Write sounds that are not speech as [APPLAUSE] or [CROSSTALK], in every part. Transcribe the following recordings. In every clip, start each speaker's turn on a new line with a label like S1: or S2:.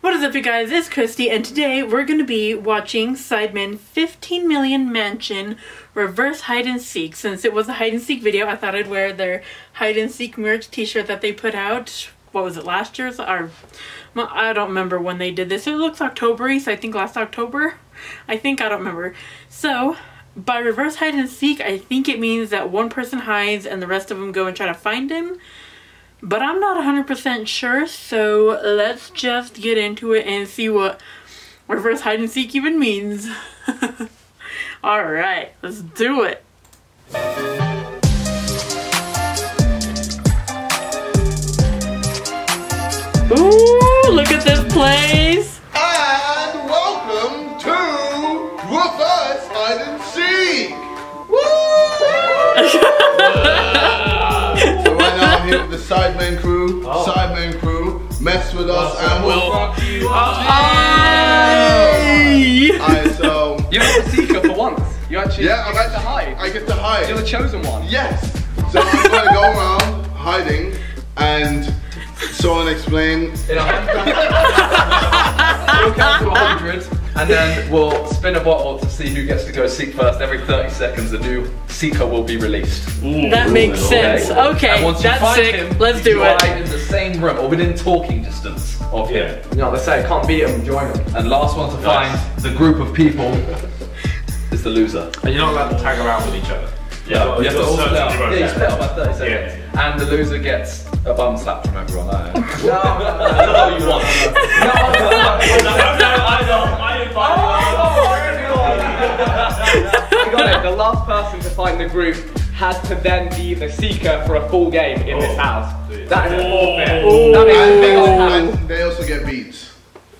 S1: What is up, you guys? It's Kristi, and today we're going to be watching Sidemen 15 Million Mansion Reverse Hide and Seek. Since it was a hide and seek video, I thought I'd wear their hide and seek merch t-shirt that they put out. What was it, last year's? Or, well, I don't remember when they did this. It looks October so I think last October. I think, I don't remember. So, by reverse hide and seek, I think it means that one person hides and the rest of them go and try to find him. But I'm not 100% sure, so let's just get into it and see what reverse hide and seek even means. [LAUGHS] Alright, let's do it. Ooh, look at this place!
S2: And welcome to Reverse Hide and Seek! Woo! [LAUGHS] here with the Sidemen crew. Oh. Sidemen crew, mess with us and we'll fuck you
S1: Aye.
S2: Alright, so
S3: You're not a seeker for once. You actually
S2: yeah,
S3: you get to hide.
S2: I get to hide.
S3: You're the chosen one.
S2: Yes. So I'm gonna go around hiding and someone explain.
S3: In a hundred. [LAUGHS] we'll count to 100 and then we'll spin a bottle to see who gets to go seek first. Every 30 seconds, a new seeker will be released.
S1: That makes sense. Okay,
S3: and once you
S1: that's
S3: find
S1: sick.
S3: him,
S1: Let's
S3: you
S1: do it.
S3: hide in the same room or within talking distance of him.
S4: You know, they say can't beat them, join them.
S3: And last one to find the group of people is the loser.
S4: And you're not allowed to tag around with each other.
S3: Yeah, you have to all split up. Yeah, you split up by 30 seconds.
S4: Yeah.
S3: And the loser gets a bum slap from everyone. [LAUGHS] [LAUGHS] I know.
S4: No,
S3: That's all you want.
S5: I Oh, got it. The last person to find the group has to then be the seeker for a full game in this oh. house. That is oh. a forfeit. That makes
S2: And they, also, and they also get beats.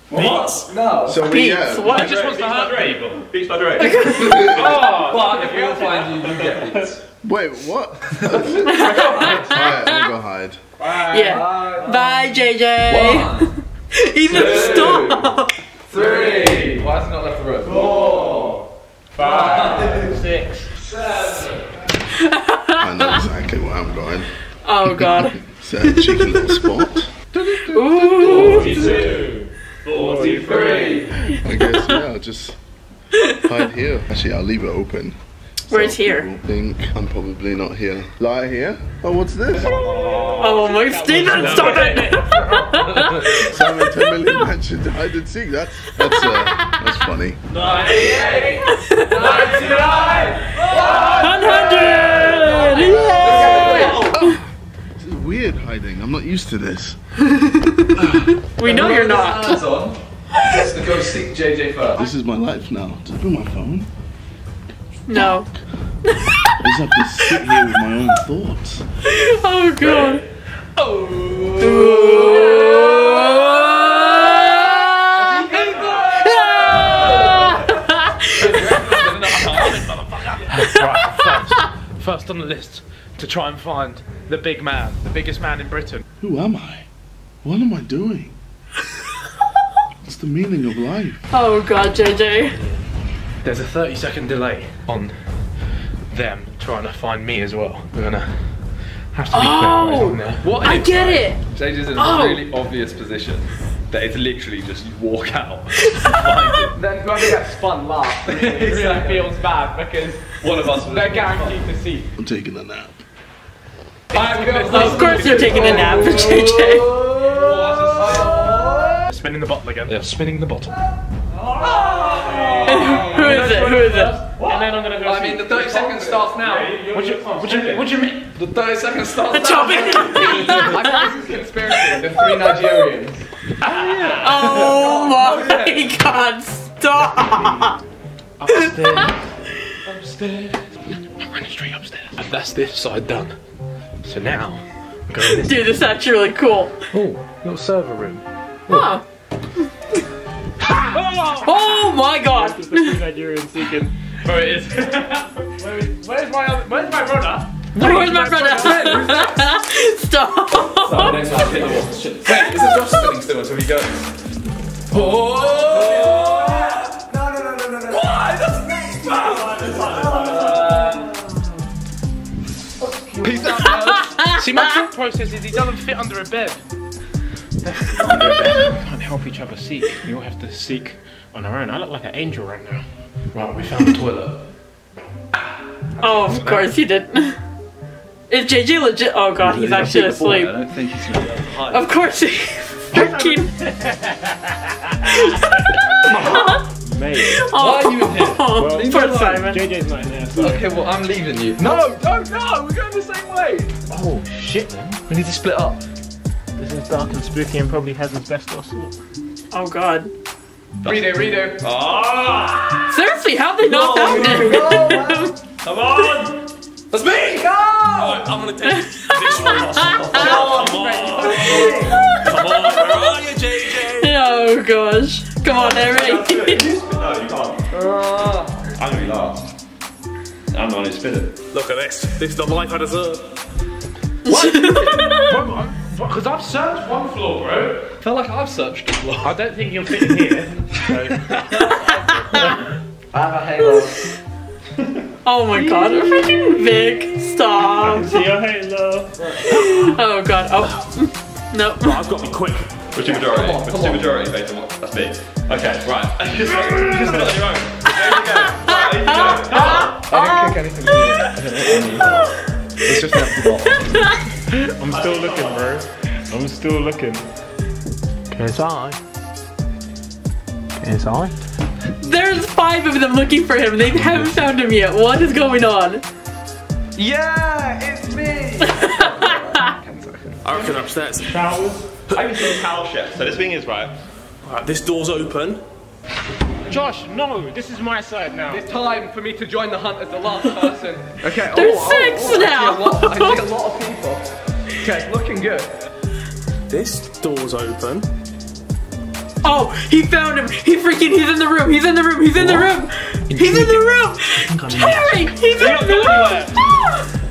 S4: What?
S5: No.
S2: So we
S1: Beats,
S2: yeah.
S1: what?
S4: just wants to hurt people. Beats by direct. [LAUGHS]
S3: But if we all find you, you get beats.
S2: Wait, what? [LAUGHS] [LAUGHS] Alright, I'm gonna go hide.
S1: Yeah. Bye, JJ.
S3: One,
S1: Even stop.
S3: Three. Why has he not left the room?
S4: Four, five, six.
S2: I know exactly where I'm going.
S1: Oh god. [LAUGHS]
S2: It's a cheeky little spot.
S1: Ooh.
S4: Forty-two. Forty-three.
S2: I guess yeah, I'll just hide here. Actually, I'll leave it open.
S1: Where's
S2: So
S1: here?
S2: people Think I'm probably not here. Lie here. Oh, what's this?
S1: Oh my Steven, stop it!
S2: Simon 10 million mansion to hide and seek. That's that's uh, that's funny.
S4: Ninety-eight. Ninety-nine.
S1: 100! Yeah!
S2: This is weird hiding. I'm not used to this.
S1: We know you're not.
S3: Hands on. Gets to go seek JJ first.
S2: This is my life now. Did I bring my phone?
S1: No.
S2: I just have to sit here with my own thoughts.
S1: Oh god. Oh.
S4: right, first, first on the list to try and find the big man, the biggest man in Britain.
S2: Who am I? What am I doing? What's the meaning of life?
S1: Oh god, JJ.
S4: There's a 30 second delay on them trying to find me as well. We're gonna have to be quick right
S1: Oh!
S4: on there. What
S1: I
S4: if-
S1: get it!
S3: JJ's in
S1: Oh.
S3: a really obvious position that it's literally just you walk out. [LAUGHS]
S5: Then whoever gets spun last really feels bad because
S3: One of us will
S5: they're guaranteed to see.
S2: I'm taking a nap.
S1: Of course you're taking a nap, JJ. [LAUGHS]
S4: Spinning the bottle again. Yeah, spinning the bottle. Ah!
S1: Who is it? Who is it?
S4: And then I'm gonna go
S3: I mean, the 30 seconds starts now.
S4: What you, what you, what you mean?
S3: The 30 seconds starts
S1: Chop
S3: now.
S1: it!
S5: I thought this is conspiracy. The three Nigerians.
S1: Oh my [LAUGHS] god, stop!
S4: Upstairs. Upstairs. I'm running straight upstairs. And that's this side done. So now, I'm going this
S1: Dude, this is actually really cool.
S4: Oh, little server room.
S1: Huh. Oh, oh my god!
S4: Nigerian seeking. Where it is. Where is where's my other, where's my brother?
S1: Where's my brother? [LAUGHS] Stop!
S3: Wait, is it Josh spinning still until he goes? Oh! No, no, no, no, no, no. Why? That's me! Uh,
S4: Peace out, guys. See, my thought process is he doesn't fit under a bed. we can't help each other seek. We all have to seek on our own. I look like an angel right now. Right, we found the toilet.
S1: Oh, of course he did. Is JJ legit? Oh god, he's actually asleep.
S3: I don't think he's gonna be able to hide.
S1: Of course he [LAUGHS] freaking.
S4: Mate.
S1: Oh,
S3: are you in here? [LAUGHS] leave me
S1: poor
S3: alone.
S1: Simon.
S4: JJ's not in there, so.
S3: Okay, well I'm leaving you. No, no, no, we're going the same way.
S4: Oh, shit, man.
S3: We need to split up.
S4: This is dark and spooky and probably has asbestos.
S1: Oh god.
S5: Redo, redo. Ah!
S1: Seriously, how'd they not found it?
S6: Come on!
S5: That's me! Go!
S6: Alright, I'm gonna take this [LAUGHS] one off. Come on! Come on, where are you, JJ?
S1: oh gosh. Come on, Eric.
S6: No, you can't. Ah. I'm gonna be last. I'm the one who spit it. Look at this. This is the life I deserve. [LAUGHS]
S4: Because I've searched one floor, bro.
S3: I feel like I've searched the floor.
S4: I don't think you'll fit in here.
S3: I [LAUGHS] have a halo.
S1: Oh my god, freaking Vic. Stop.
S4: See your halo.
S1: Oh god. Oh. No.
S6: I've got to be quick. Which is majority?
S3: Come on,
S6: Which is majority based on what? That's me. Okay, right. [LAUGHS] just, [LAUGHS] just on your own. There you go. Right, there you go.
S3: I didn't kick anything. I don't know any. It's just an empty bottle. [LAUGHS]
S4: I'm still looking, bro. I'm still looking. KSI. KSI.
S1: There's five of them looking for him. They [LAUGHS] haven't found him yet. What is going on?
S3: Yeah, it's me. [LAUGHS]
S6: I reckon upstairs.
S4: Showers.
S6: I can see the towel chef. So this thing is right. Right, this door's open.
S4: Josh, no, this is my side now.
S5: It's time for me to join the hunt as the last [LAUGHS] person.
S3: Okay.
S1: There's
S3: oh,
S1: six
S3: oh, oh,
S1: now.
S3: I see, a lot, I see a lot of [LAUGHS] people. Okay, it's looking good.
S6: This door's open.
S1: Oh, he found him. He freaking, he's in the room. He's in the room. He's in the room. He's in the room. Harry, he's in the room. Ah!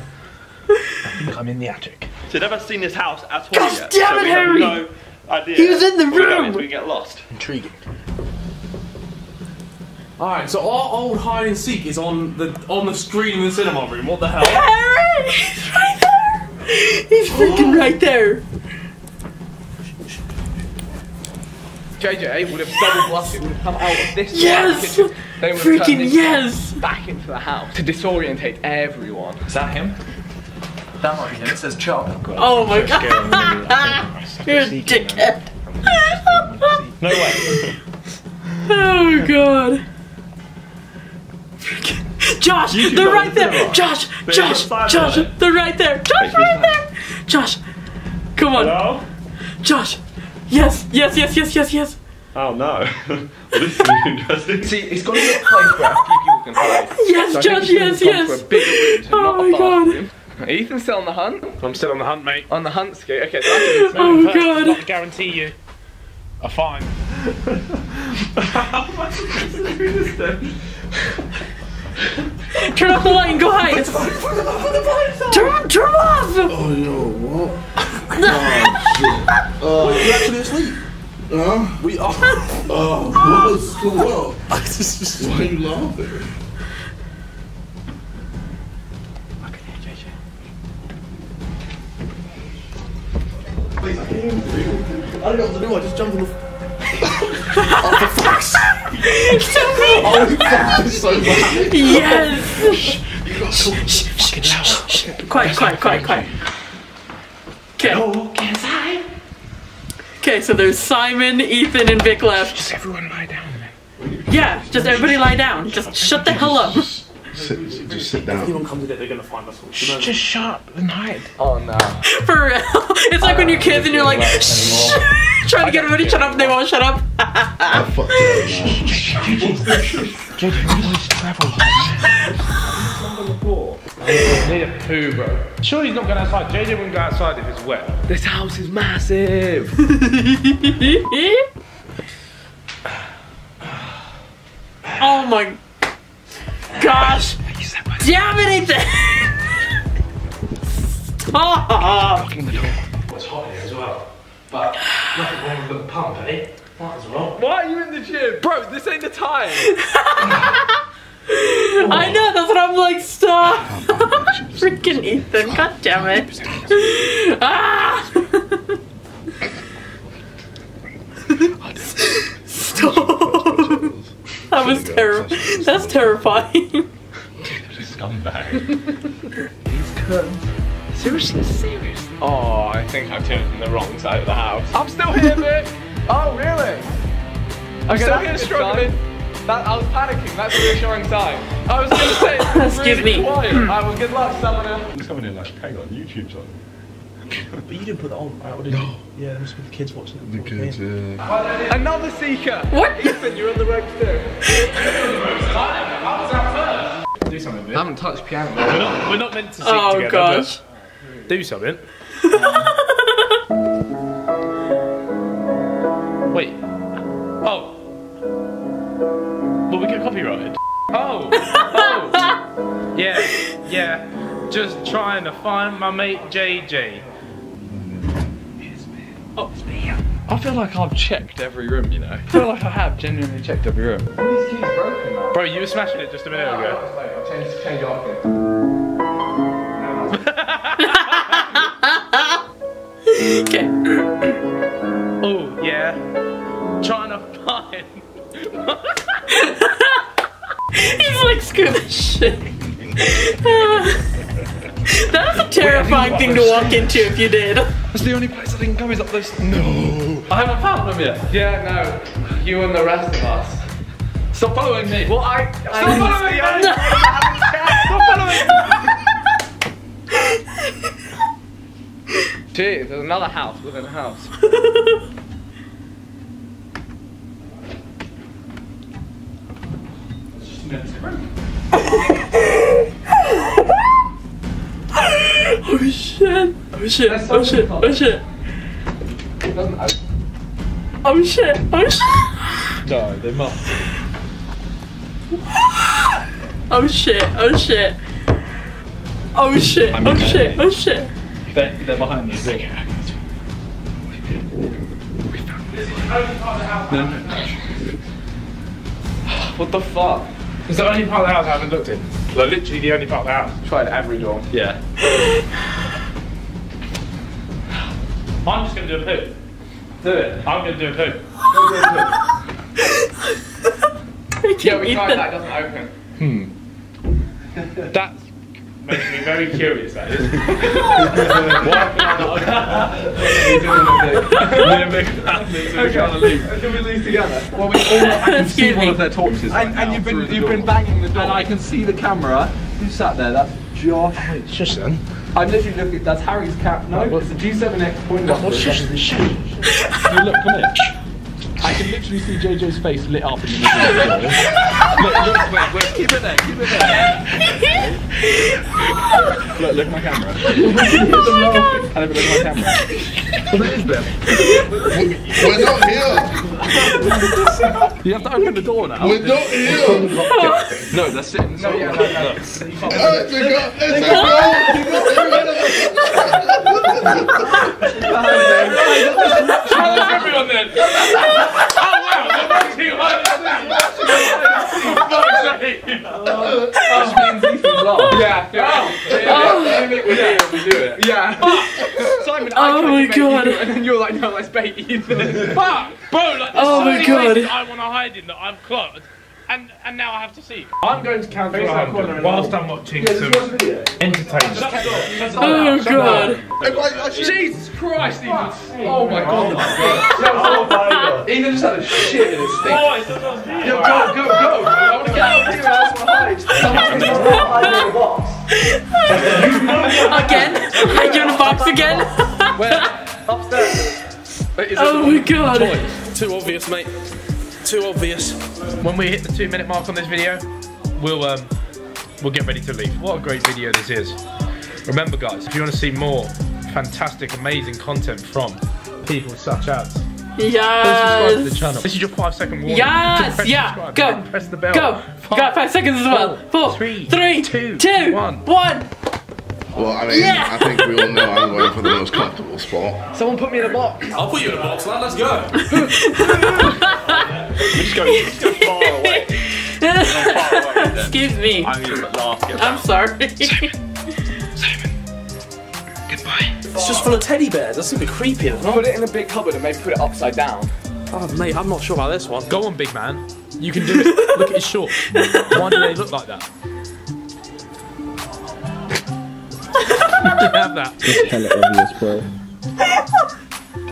S4: I think I'm in the attic.
S6: So you've never seen this house at all
S1: Gosh
S6: yet.
S1: damn it,
S6: we have
S1: Harry.
S6: no idea.
S1: He was in the
S6: where we're going,
S1: room.
S6: we get lost.
S4: Intriguing.
S7: Alright, so our old hide and seek is on the on the screen in the cinema room. What the hell? [LAUGHS]
S1: Harry, he's right there. He's freaking right there.
S5: JJ would have double bluffed it, would have come out of this
S1: Yes.
S5: door, then would have turned
S1: Freaking
S5: this
S1: yes.
S5: back into the house to disorientate everyone.
S3: Is that him? That might be him. It says chop.
S1: Oh, oh my god. [LAUGHS] You're a dickhead. [LAUGHS]
S4: No way.
S1: Oh god. Freaking- [LAUGHS] Josh, they're right there. Josh, Josh, Josh, they're right there. Josh, right there. Josh, come on.
S4: Hello?
S1: Josh. Yes, yes, yes, yes, yes, yes.
S6: Oh no. [LAUGHS] well, this is interesting.
S3: See, it's got to be a place where a few people can hide.
S1: Yes,
S3: So
S1: Josh, yes, yes.
S3: For a bigger room, so
S1: Oh
S3: not
S1: my God.
S3: bathroom.
S5: Ethan's still on the hunt.
S4: I'm still on the hunt, mate.
S5: On the hunt skate. Okay, so that's [LAUGHS] a
S1: Oh
S4: I
S1: god.
S4: guarantee you a fine.
S1: Turn off the light and go hide. Turn, turn 'em off.
S2: Oh, yo, what? [LAUGHS] Oh, shit. Uh, you actually asleep? Huh? We are. Oh, what's the what? [LAUGHS] Why are you laughing? Please, I can't even do. I don't know what to do. I just jumped in the. [LAUGHS] oh, for fuck's sake! Oh, you so bad.
S1: Yes.
S2: You got so
S1: Quiet, quiet, quiet, quiet. Okay. Okay, so there's Simon, Ethan, and Vic left.
S4: Just everyone lie down, man.
S1: Yeah, just everybody lie down. Just shut the hell up.
S2: Sit, just sit down.
S7: If Anyone comes in it, they're gonna find us all. You know?
S4: Just shut up and hide.
S5: Oh no.
S1: For real. [LAUGHS] It's like when you're kids and you're like, shh, trying to get everybody to shut up and they won't shut up.
S2: I fucked you up.
S4: JJ, we always travel. I need a poo, bro. Sure, he's not going outside. JJ wouldn't go outside if it's wet.
S5: This house is massive. [LAUGHS]
S1: oh my gosh. Damn it, Ethan. [LAUGHS] Stop.
S4: It's hot here as well. But nothing wrong with the pump, eh? Might as well.
S5: Why are you in the gym? Bro, this ain't the time. [LAUGHS]
S1: I know, that's what I'm like, stop. Freaking Ethan, god damn it. [LAUGHS] Ah. [LAUGHS] Stop. That was terrible. That's terrifying.
S6: Scumbag.
S5: Seriously, serious. Oh, I think I've turned from the wrong side of the house. I'm still here, Vic. oh, really? I'm still here struggling. That, I was panicking. That's a reassuring sign. I was going to say, [LAUGHS] it's
S1: Excuse
S5: really
S1: me.
S5: quiet. I will good luck, someone
S6: It's coming in like, hang on, YouTube's on.
S2: But you didn't put that on, right? Or did you? Yeah, there must be the kids watching it. The kids, yeah.
S5: Another seeker.
S1: What?
S5: Ethan, you're on the road too.
S4: Do something, Vic.
S5: I haven't touched piano.
S4: We're not, we're not meant to sing
S1: Oh
S4: together.
S1: gosh.
S4: But Do something. Wait. Oh. Will we get copyrighted? Oh. Oh. yeah. Yeah. Just trying to find my mate JJ. Oh, it's me.
S3: I feel like I've checked every room, you know. I feel like I have genuinely checked every room.
S5: These keys broken, man.
S4: Bro, you were smashing it just a minute ago.
S5: I'll change, change your outfit. [LAUGHS]
S1: Okay. [LAUGHS]
S4: Oh, yeah. Trying to find. [LAUGHS]
S1: He's like, screw this [LAUGHS] shit. That's a terrifying thing to walk into if you did.
S3: That's the only place I didn't go is up this. No. I haven't found them yet.
S5: Yeah, no. You and the rest of us.
S3: Stop following me.
S5: Well, I.
S3: Stop following me.
S5: Stop following Gee, there's another house within a house.
S1: Oh shit. Oh shit. Oh shit. Oh shit.
S5: It doesn't open.
S1: Oh shit. Oh shit.
S3: No, they must.
S1: Oh shit. Oh shit. Oh shit. Oh shit. Oh shit.
S3: They're, they're behind you. Big. No, no, no.
S5: What the fuck?
S4: It's the only part of the house I haven't looked in. Like, literally the only part of the house.
S5: Tried every door.
S3: Yeah.
S4: I'm just gonna do a poo.
S5: Do it.
S4: I'm gonna do a poo. [LAUGHS]
S5: Yeah, we tried that. It doesn't open. Hmm. [LAUGHS]
S4: That makes me very curious, that is. [LAUGHS] Why can I not?
S5: Can we leave together?
S3: Well, we all, I can see
S1: Excuse
S3: one of their torches. right
S5: And,
S3: now
S5: and you've been you've been banging the door.
S3: And I can see the camera. Who sat there? That's Josh.
S4: Wait, shush then.
S5: I'm literally looking. That's Harry's cap. No, it's a G7X Poindexter.
S4: Well, shush then, shush.
S3: You look, come here. I can literally see JJ's face lit up in the middle of the door. Look, look, wait, wait, keep it there, keep it there. Look, look at my camera. and have a look at my camera. Well, it is them.
S2: We're not here.
S3: You have to open the door now.
S2: We're not here.
S3: No, they're sitting. No,
S5: yeah, no, no.
S2: It's a go- it's a go-
S4: Everyone then! oh wow, they're actually
S5: Which means Ethan's lost. Yeah. Yeah. Yeah.
S3: Yeah, we do it.
S5: Oh yeah. Simon, I
S1: Oh my God.
S5: you, and then you're like, no, let's bait.
S4: Fuck! Bro, like, there's
S1: Oh
S4: so
S1: my
S4: many
S1: God.
S4: places I want to hide in that I'm clogged. And, and now I have to see. I'm going to count to 100 whilst I'm watching some entertainment.
S1: Oh god.
S5: Jesus Christ, Ethan. Oh my God. Oh, Ethan [LAUGHS] just had a shit in his stick.
S4: Oh, it's not on video.
S5: Yo, go, go, go. [LAUGHS] I want to get out of here. I [LAUGHS] just want to hide.
S1: Again? Hide you in a box again?
S5: Upstairs. Wait, is
S1: Oh my god.
S7: Too obvious, mate. Too obvious.
S4: When we hit the two minute mark on this video, we'll um, we'll get ready to leave. What a great video this is. Remember guys, if you want to see more fantastic, amazing content from people such as subscribe to the channel. This is your five second warning.
S1: Yes.
S4: Press
S1: Yeah. Go.
S4: then Press the bell.
S1: Go. You got five seconds as well. Four,
S4: three,
S1: three,
S4: two,
S1: two,
S4: one.
S1: one.
S2: Well, I mean,
S1: Yeah.
S2: I think we all know I'm going for the most comfortable spot.
S5: Someone put me in a box.
S7: I'll put you in a box, lad. Let's go. [LAUGHS] [LAUGHS]
S6: Just go, just go far away. Far [LAUGHS] away.
S1: Excuse me.
S6: I'm gonna laugh.
S1: I'm sorry.
S7: It's just full of teddy bears. That's super creepy. It's not.
S5: Put it in a big cupboard and maybe put it upside down.
S3: Oh, mate, I'm not sure about this one.
S4: Go on, big man. You can do it. Look at his shorts. Why do they look like that? [LAUGHS] you have that.
S8: Hella obvious, bro. [LAUGHS]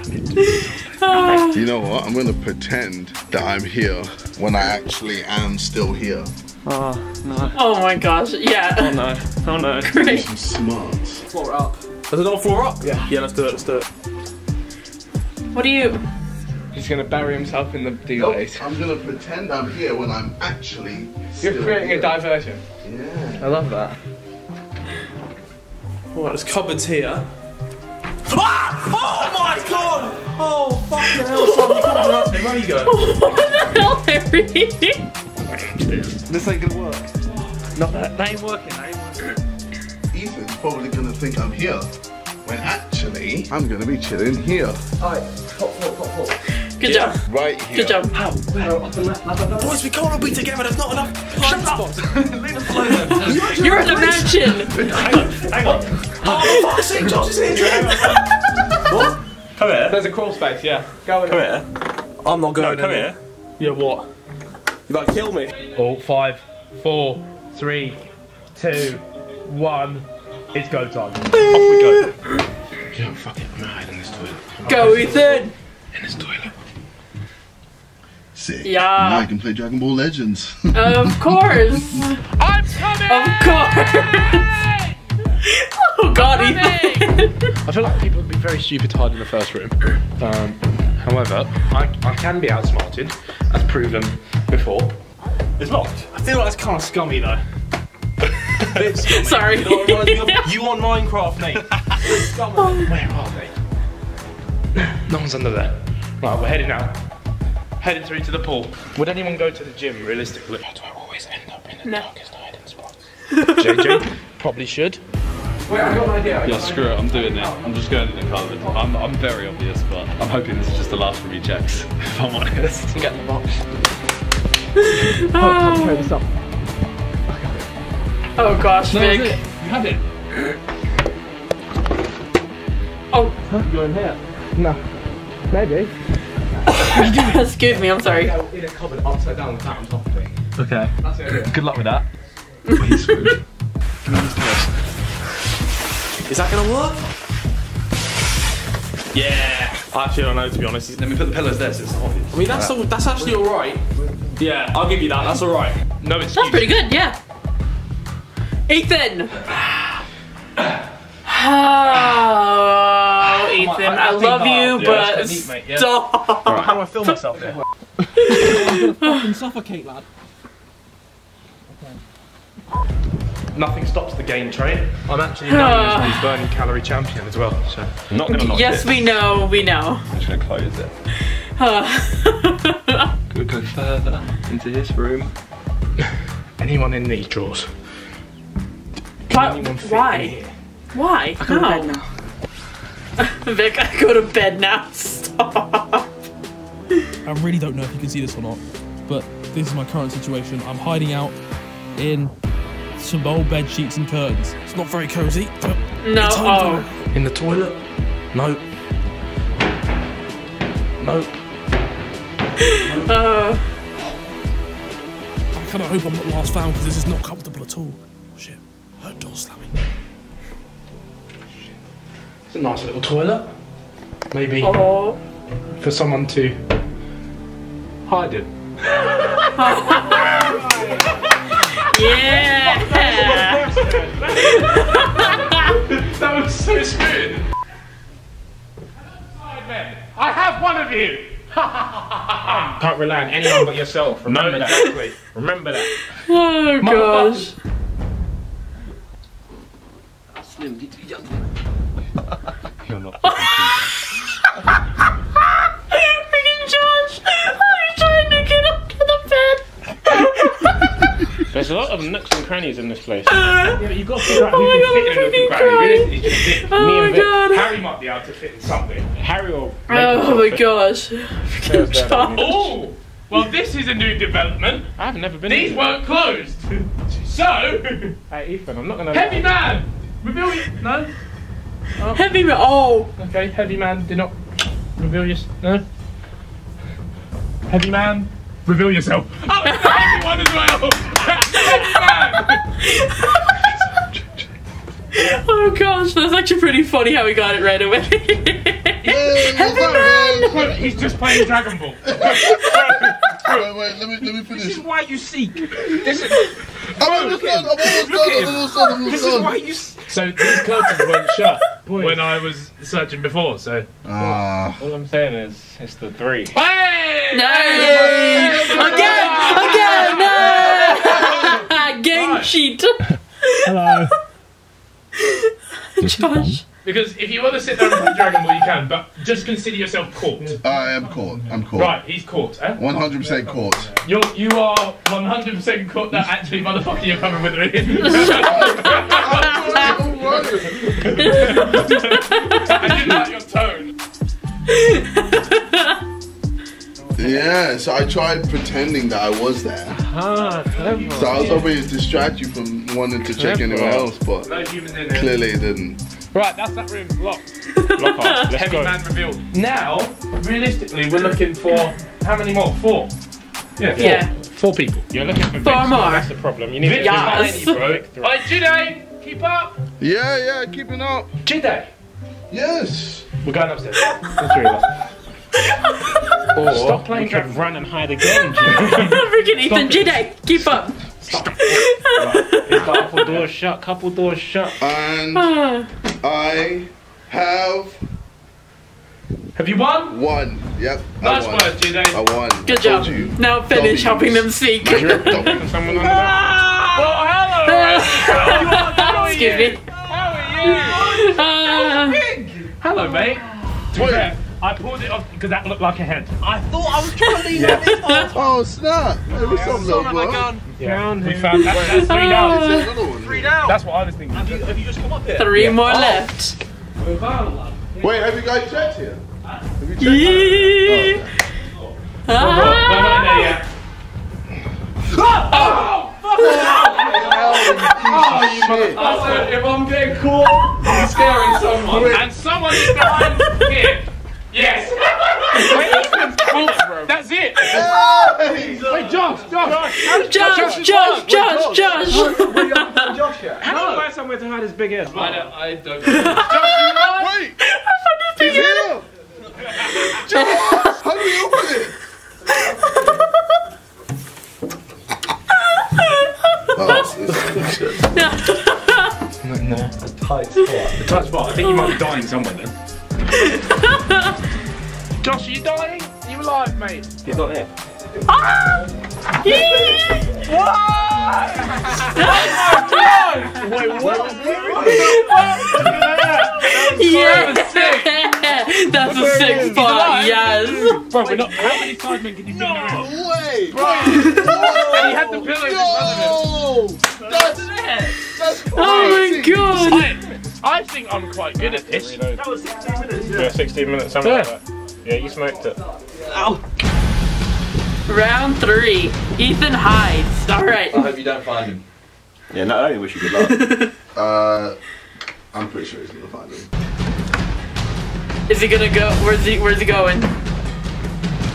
S8: [LAUGHS]
S2: Do you know what? I'm gonna pretend that I'm here when I actually am still here.
S5: Oh, no.
S1: Oh my gosh, yeah.
S5: Oh, no. Oh, no. [LAUGHS]
S1: Great.
S2: I'm smart.
S3: Floor it up. There's another floor up? Yeah. Yeah, let's do it, let's do it.
S1: What are you.
S5: He's gonna bury himself in the
S2: Nope,
S5: delays.
S2: I'm gonna pretend I'm here when I'm actually
S5: You're
S2: still
S5: creating
S2: here.
S5: a diversion.
S2: Yeah.
S5: I love that.
S3: Alright, there's cupboards here. Ah! Oh my god! Oh, fucking hell, son, you can't do that to me. Where you go?
S1: What the hell, Harry?
S5: This ain't gonna work. Not that, that ain't working. That ain't working.
S2: Ethan's probably gonna think I'm here when actually I'm gonna be chilling here.
S1: Good job.
S2: Right here.
S1: Good job.
S3: Boys, we can't all be together. There's not enough parking spots. [LAUGHS] Leave us alone. [LAUGHS]
S1: You're in a mansion.
S3: Oh. oh, for fuck's sake, Josh is here.
S9: Come here.
S5: There's a crawl space, yeah. Go in.
S9: Come here.
S3: I'm not
S9: No,
S3: going
S9: come
S3: in.
S9: here.
S4: Yeah, what?
S3: You're about to kill me.
S4: Oh, five, four, three, two, one. It's go time.
S9: Off we go. [LAUGHS]
S2: Yeah, fuck it. I'm hiding in this toilet.
S1: Go, Ethan.
S2: In this toilet. Sick.
S1: Yeah.
S2: Now I can play Dragon Ball Legends.
S1: Of [LAUGHS] course.
S4: I'm coming!
S1: Of course. [LAUGHS] Oh god, Ethan.
S4: I feel like people would be very stupid to hide in the first room. Um, however, I, I can be outsmarted, as proven before.
S9: It's locked.
S3: I feel like it's kind of scummy though. [LAUGHS] Scummy.
S1: Sorry.
S3: You know what reminds me of? You on Minecraft, mate.
S4: Where are they? No one's under there. Right, we're heading out. Heading through to the pool. Would anyone go to the gym realistically? How do I always end up in the
S1: No.
S4: darkest hiding spots? [LAUGHS] JJ probably should.
S5: Wait, I got an idea.
S6: Yeah,
S5: got an
S6: screw it, I'm doing it. I'm just going in the cupboard. I'm, I'm very obvious, but I'm hoping this is just the last of me checks, [LAUGHS] if I'm honest.
S5: Get in the box. [LAUGHS]
S1: Oh,
S5: this up.
S1: oh gosh,
S6: No,
S1: Vic.
S6: You had it.
S1: Oh,
S5: You're in here. No. Maybe. [LAUGHS]
S1: excuse me, I'm sorry.
S5: In a cupboard upside down with that on top of me.
S6: Okay.
S5: That's the.
S6: Good luck with that. [LAUGHS] He's screwed.
S3: Is that gonna work? Yeah. I actually don't know to be honest.
S9: Let me put the pillows there so it's obvious.
S3: I mean, that's all, that's actually all right. Yeah, I'll give you that. That's all right.
S4: No excuse.
S1: That's pretty good, yeah. Ethan. [SIGHS] [SIGHS] [SIGHS] Oh, Ethan, I love you, but
S4: technique, yeah.
S1: stop.
S3: How do I feel myself here? [LAUGHS]
S5: Fucking suffocate, lad.
S4: Nothing stops the gain train. I'm actually known as the burning calorie champion as well. So
S9: I'm not gonna lock it.
S1: Yes,
S9: it.
S1: we know, we know.
S9: I'm just gonna close it.
S1: Uh, [LAUGHS]
S6: Could go further into this room. [LAUGHS]
S4: anyone in these drawers?
S1: why?
S4: Anyone fit in
S1: Why?
S4: here?
S1: Why? No. [LAUGHS] Vic, I go to bed now. [LAUGHS] Stop.
S10: I really don't know if you can see this or not, but this is my current situation. I'm hiding out in some old bed sheets and curtains. It's not very cozy, but
S1: No.
S10: it's
S1: Oh.
S4: In the toilet? Nope. Nope.
S1: Uh, [LAUGHS]
S10: I kind of hope I'm not last found because this is not comfortable at all. Shit, heard door slamming.
S4: It's a nice little toilet. Maybe
S1: oh.
S4: for someone to hide in. [LAUGHS]
S1: Yeah. [LAUGHS]
S4: That was so smooth. I have one of you. [LAUGHS] Can't rely on anyone but yourself. Remember that. Exactly. Remember that.
S1: Oh gosh.
S6: You're not.
S1: Freaking Josh! I'm trying to get up to the bed.
S5: There's a lot of nooks and crannies in this place. [LAUGHS]
S4: Yeah, but you've got to figure out
S1: Oh
S4: who
S1: my
S4: can
S1: God,
S4: fit in
S1: I'm
S4: a nookie
S1: freaking
S4: cranny.
S1: crying.
S4: Realistically, just fit
S1: Oh
S4: me
S1: my
S4: and Vic.
S1: God.
S4: Harry might be able to fit in something.
S5: Harry will.
S1: Oh my gosh. Freaking Josh.
S4: Oh, well, this is a new development.
S5: I've never been.
S4: These
S5: in
S4: weren't closed. [LAUGHS] So,
S5: Hey, Ethan, I'm not gonna.
S4: heavy man, reveal your no. Oh.
S1: Heavy ma- Oh.
S4: Okay, heavy man, do not reveal your no. Heavy man, reveal yourself. Oh, it's the heavy [LAUGHS] one as well.
S1: Oh gosh, that's actually pretty funny how we got it right away. [LAUGHS] Heavy man!
S4: Bro, he's just playing Dragon Ball. [LAUGHS]
S2: Wait, wait, let me let me
S4: This is why you seek. This is.
S2: I'm almost done. I'm almost
S4: Look
S2: done.
S4: at
S2: I'm
S4: him.
S2: almost done. I'm
S4: This is why you. So these curtains weren't [LAUGHS] shut when I was searching before. So.
S2: Ah.
S5: All I'm saying is, it's the three.
S4: Hey!
S1: No! Again! Again! No! [LAUGHS] Gang cheat!
S10: Hello. [LAUGHS]
S1: Josh.
S4: Because if you want to sit down and play Dragon Ball, you can, but just consider yourself caught.
S2: I am caught. I'm caught.
S4: Right, he's caught. Eh?
S2: 100% caught.
S4: You're, you are 100% caught that actually, motherfucker, you're coming with me. [LAUGHS] [LAUGHS] I didn't like your tone.
S2: Yeah, so I tried pretending that I was there.
S5: Ah, clever.
S2: So I was hoping to distract you from wanting to check anywhere else, but
S4: No humans
S2: clearly it didn't.
S5: Right, that's that room locked. [LAUGHS] Lock off. Let's
S4: Heavy
S5: go.
S4: man revealed. Now, realistically, we're looking for how many more? Four. Yeah. Four.
S1: Yeah.
S4: Four people.
S5: You're looking for
S1: Four more.
S5: That's the problem. You need to
S1: Yes.
S5: find any, bro.
S4: Alright, Jide, keep up.
S2: Yeah, yeah, keeping up.
S4: Jide.
S2: Yes.
S4: We're going upstairs. The three of us.
S5: Or
S4: Stop playing
S5: we could
S4: Dragon
S5: run and hide again. [LAUGHS]
S1: Freaking Ethan Jide, keep up.
S5: couple doors shut, couple doors shut.
S2: And [SIGHS]
S1: Ah.
S2: I have
S4: Have you won?
S2: won. Yep.
S4: Nice
S2: I
S4: work,
S2: won.
S4: Jide.
S2: I won.
S1: Good
S2: Told
S1: job.
S2: you.
S1: Now finish
S2: W's.
S1: helping them seek.
S2: W's. [LAUGHS]
S5: Someone under that.
S1: Excuse me. Ah.
S4: Hello, mate. To be
S2: Wait.
S4: Fair, I pulled it off because that looked like a head. I thought I was trying to lean yeah. it. [LAUGHS]
S2: Oh snap! Hey, what's up, little bro?
S5: Down
S4: We
S5: here.
S4: found that, that's three down.
S2: Is there another one?
S4: That's what I was thinking.
S3: Have you, have you just come up here?
S1: Three more left.
S2: Wait, have you guys checked here? Have you checked?
S1: Yee.
S4: We're not in
S1: Ah.
S4: there yet. I said, if I'm getting caught, I'm scaring someone, and someone is behind here. Yes. That's it. Wait, Josh, Josh.
S1: Josh, Josh, Josh, Josh.
S5: How do you find somewhere to hide his big head?
S4: I don't. I don't.
S2: Wait! He's here! Josh, How do we open it? oh, no.
S3: A Tight spot.
S4: A tight spot. I think you might be dying somewhere then. [LAUGHS] Josh, are you dying? Are you alive, mate?
S3: He's not here.
S1: Yeah. That's a sick spot, yes.
S4: Bro, we're not. How many sidemen can you no. in the room?
S2: wait!
S4: And he had the pillows in front of him.
S2: No! That's, that's crazy!
S1: Oh my god.
S4: I, think I'm quite good at this.
S3: That was 16 minutes.
S5: Yeah, 16 minutes, something like that. Yeah, you smoked it.
S1: Round three. Ethan hides. All right.
S3: I hope you don't find him. Yeah, no, I only wish you good luck. [LAUGHS]
S2: Uh, I'm pretty sure he's gonna find him.
S1: Is he gonna go? Where's he? Where's he going?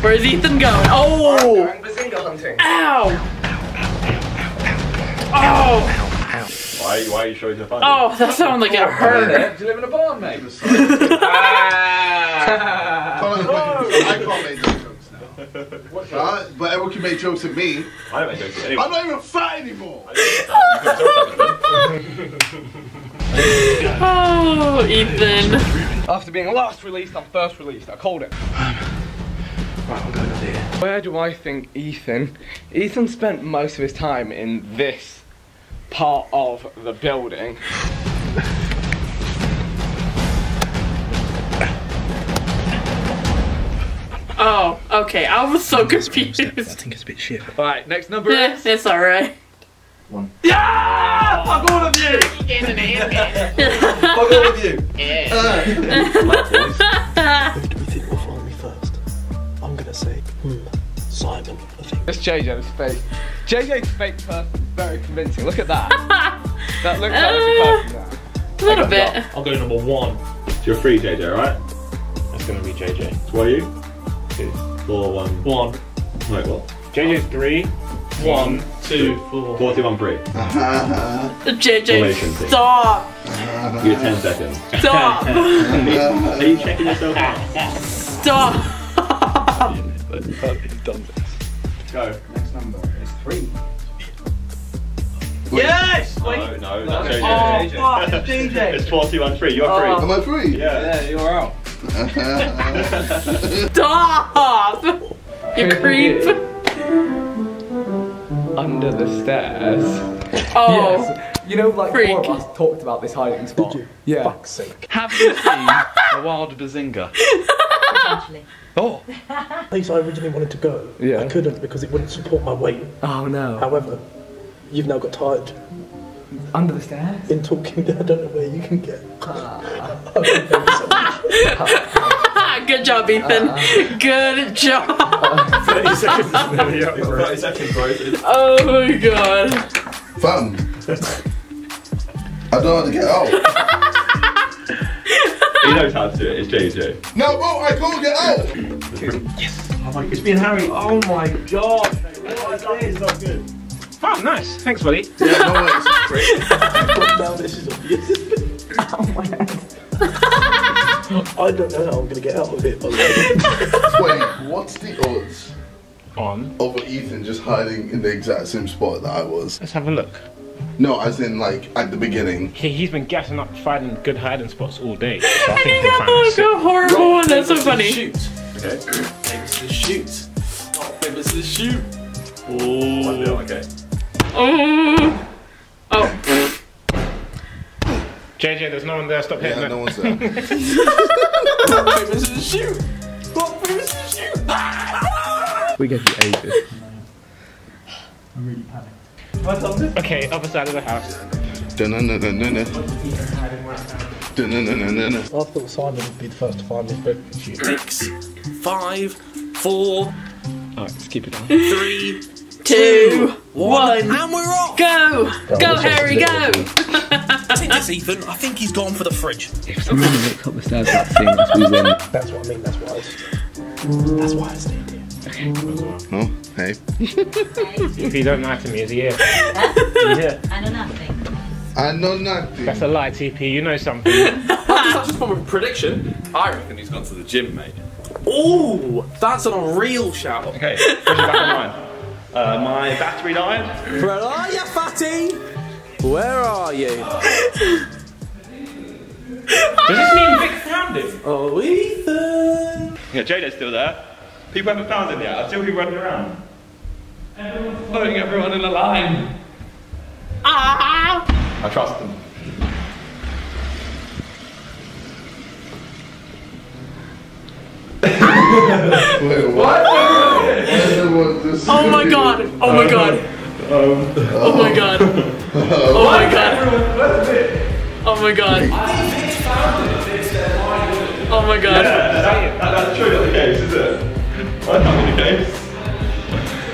S1: Where's Ethan going? Oh! Ow! Oh!
S3: why, why are you sure he's gonna find
S1: Oh, that sounded like it hurt.
S3: Do you live in a barn, mate? [LAUGHS]
S2: I can't make those jokes now. Uh, but everyone can make jokes at me.
S3: I don't make jokes anyway.
S2: I'm not even fat anymore!
S1: Oh, Ethan.
S5: After being last released, I'm first released. I called it. Where do I think Ethan? Ethan spent most of his time in this part of the building.
S1: Oh, okay. I was so confused.
S4: I think it's a bit shit.
S5: Right, next number is.
S1: it's alright. One.
S3: Yeah! Fuck all of you! Fuck all of you!
S10: We think will find me first. I'm gonna say, hmm, Simon. I think.
S5: This JJ's face. JJ's fake person is very convincing. Look at that. [LAUGHS] that looks like a person now.
S1: A little bit.
S6: I'll go number one. So you're free, JJ, right?
S5: That's gonna be JJ.
S6: So what are you? Two, four, one.
S4: One.
S6: Wait, what?
S7: JJ's three. One, two, four.
S6: 41 free.
S1: JJ,
S6: Formation
S1: stop!
S6: You get 10 seconds. [LAUGHS]
S1: Stop! [LAUGHS] [LAUGHS]
S6: Are you checking yourself out?
S1: stop!
S6: Go.
S2: Next number is three.
S7: Yes!
S6: Oh, no, no, that's JJ.
S7: Oh, fuck, it's JJ.
S6: It's 41 free. You're oh. free.
S2: Am I free?
S6: Yeah.
S7: Yeah, you're out.
S1: Stop! You creep!
S5: Under the stairs.
S1: Oh,
S5: You know, like
S1: Freak.
S5: four of us talked about this hiding spot. Yeah. Fuck's sake.
S3: Have you seen the wild bazinga?
S11: Potentially.
S3: Oh, [LAUGHS]
S10: place I originally wanted to go,
S5: Yeah.
S10: I couldn't because it wouldn't support my weight.
S5: Oh no.
S10: However, you've now got tired.
S5: Under the stairs?
S10: In talking, [LAUGHS] I don't know where you can get. Ah. [LAUGHS] [LAUGHS]
S1: good job, Ethan. Uh-huh. Good job.
S6: 30 seconds. 30 seconds, bro.
S1: Oh my god.
S2: Fam. I don't know how to get out. [LAUGHS]
S6: He knows how to do it. It's JJ.
S2: No, bro, I can't get out. Yes.
S7: Oh it's been Harry. Oh my god. Oh, nice. Thanks, buddy.
S2: Yeah, no worries.
S10: now this is obvious. I don't know how I'm going to get out of it. by the way.
S2: Wait, what's the odds
S7: On.
S2: of Ethan just hiding in the exact same spot that I was?
S7: Let's have a look.
S2: No, as in like at the beginning.
S7: He, he's been gassing up finding good hiding spots all day. So [LAUGHS] I think he'll find
S1: Oh,
S7: us.
S1: so horrible that's so funny.
S2: Shoot.
S6: Okay.
S2: Maybe it's the shoot. Oh, maybe it's the shoot.
S6: Oh, okay.
S1: Oh. Oh.
S7: JJ, there's no one there. Stop hitting
S2: Yeah,
S7: it.
S2: no one's there. [LAUGHS]
S10: Maybe it's the shoot. Maybe it's the shoot.
S5: We gave you ages.
S7: Okay, other side of the house.
S10: I thought Simon would be the first to find this, but
S3: six, five, four,
S5: Alright, let's keep it on.
S3: three,
S1: Two. One.
S3: and we're off.
S1: Go. Go, Harry, go.
S3: I think it's Ethan. I think he's gone for the fridge.
S5: If someone walks up the stairs that seeing us, we win.
S10: that's what I mean. That's why I. That's why I stayed here.
S2: Oh, hey.
S7: If you don't lie to me, is he here? [LAUGHS] yeah.
S11: I know nothing.
S2: I know nothing.
S7: That's a lie, TP. You know something. [LAUGHS]
S3: That's just from a prediction. I reckon he's gone to the gym, mate. Ooh, that's an unreal shout.
S6: Okay, Uh, my battery died.
S3: Where are you, fatty? Where are you?
S7: Does this mean Vic found him?
S3: Oh, Ethan.
S6: Yeah, JJ's still there. People haven't found him yet. I still hear running around.
S3: Putting everyone in a line.
S1: Ah.
S6: I trust them. [LAUGHS]
S2: Wait, what? Everyone just-
S1: Oh my god. Oh my god. Oh my god. Oh my god. Oh my god. Oh my god.
S6: That, that's true, not the case, is it? That's not the case.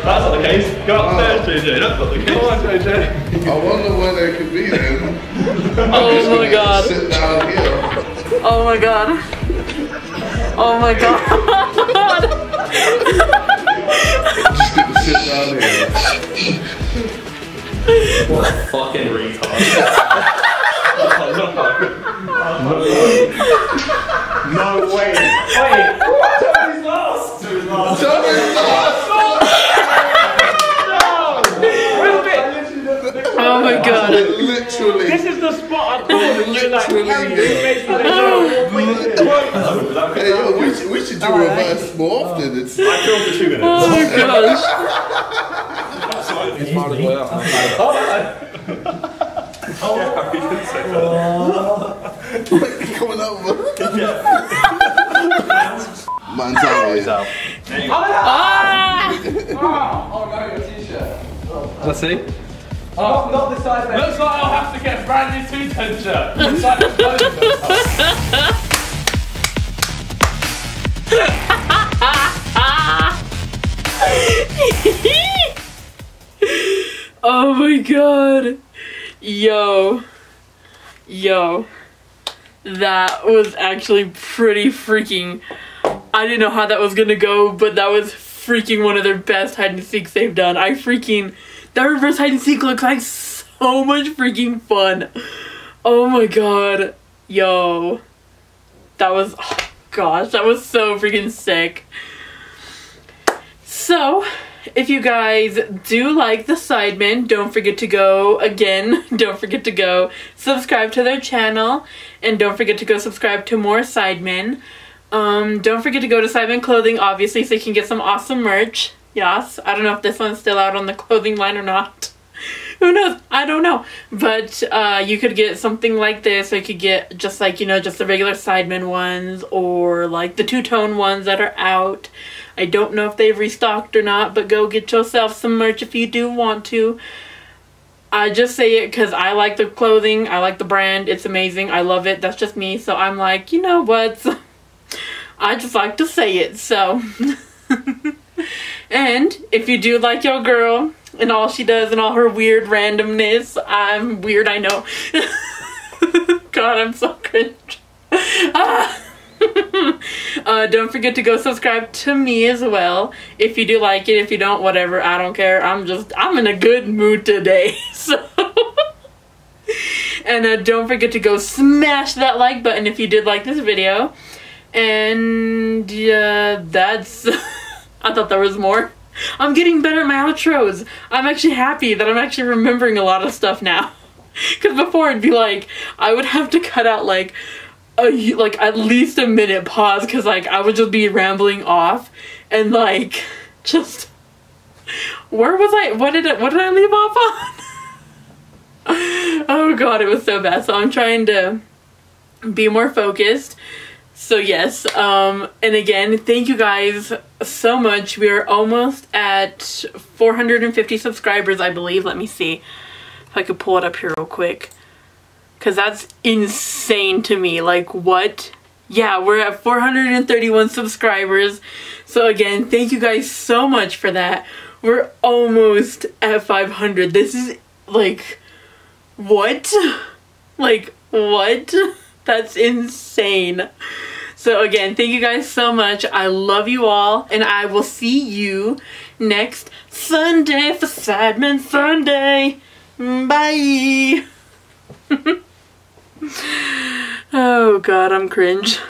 S6: That's not the case. Go upstairs, ah. JJ. That's not the case. Come on, JJ.
S2: I wonder where they could be then.
S1: Oh my god.
S2: Sit down here.
S1: Oh my god. Oh my god. [LAUGHS]
S2: Just get to sit down here.
S6: Fucking retard. no way. Wait. Somebody's lost. Somebody's lost.
S2: Somebody's lost.
S1: Oh my god.
S2: Literally.
S7: This is the spot I called and you're like, Harry, you made me
S2: Hey, yo, we should, we should do reverse more often. It's
S6: I filmed for two minutes.
S1: Oh my gosh.
S3: He's part of the way out. [LAUGHS]
S2: coming over. Man's out here.
S1: Ah!
S3: Let's see.
S5: Oh, not this side, mate.
S7: Looks like I'll have to get a brand new two-ton shirt. Looks like it's [LAUGHS]
S1: oh my god. Yo. Yo. That was actually pretty freaking. I didn't know how that was gonna go, but that was freaking one of their best hide and seeks they've done. I freaking that reverse hide and seek looks like so much freaking fun. Oh my god. Yo. That was oh gosh, that was so freaking sick. So, if you guys do like the Sidemen, don't forget to go again. [LAUGHS] Don't forget to go subscribe to their channel, and don't forget to go subscribe to more Sidemen. Um, don't forget to go to Sidemen Clothing, obviously, so you can get some awesome merch. Yes, I don't know if this one's still out on the clothing line or not. [LAUGHS] Who knows? I don't know. But uh, you could get something like this, or you could get just like, you know, just the regular Sidemen ones, or like the two-tone ones that are out. I don't know if they've restocked or not, but go get yourself some merch if you do want to. I just say it because I like the clothing, I like the brand, it's amazing, I love it, that's just me, so I'm like, you know what, [LAUGHS] I just like to say it, so. [LAUGHS] and if you do like your girl and all she does and all her weird randomness, I'm weird, I know. [LAUGHS] God, I'm so cringe. Ah. [LAUGHS] uh, don't forget to go subscribe to me as well. If you do like it, if you don't, whatever, I don't care. I'm just, I'm in a good mood today. [LAUGHS] So, and uh, don't forget to go smash that like button if you did like this video. And uh, that's, I thought there was more. I'm getting better at my outros. I'm actually happy that I'm actually remembering a lot of stuff now. [LAUGHS] Because before it'd be like, I would have to cut out like, a, like at least a minute pause because like I would just be rambling off and like [LAUGHS] just where was I what did it what did I leave off on [LAUGHS] oh god it was so bad so I'm trying to be more focused so yes um and again thank you guys so much we are almost at 450 subscribers I believe let me see if I could pull it up here real quick because that's insane to me. Like, what? Yeah, we're at 431 subscribers. So again, thank you guys so much for that. We're almost at 500. This is, like, what? [LAUGHS] Like, what? [LAUGHS] That's insane. So again, thank you guys so much. I love you all. And I will see you next Sunday for Sidemen Sunday. Bye. [LAUGHS] oh god, I'm cringe.